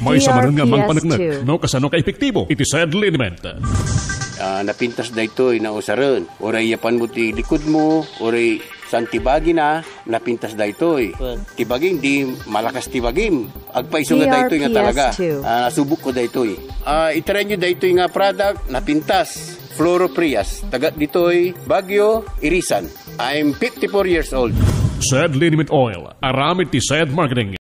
May samaran nga mang panagnak, no kasano ka epektibo, iti said liniment. Ah, napintas daytoy na usaron. Oray yapan mo ti likod mo, oray san tibagi na, napintas daytoy. Eh. Tibagin, di malakas tibagin. Agpaiso nga daytoy nga talaga. DRPS2. Ah, subok ko daytoy. Eh. Ah, itry nyo daytoy nga product, napintas. Fluoroprias, taga ditoy, eh. Bagyo, Irisan. I'm 54 years old. Said liniment oil, aramid ti said marketing.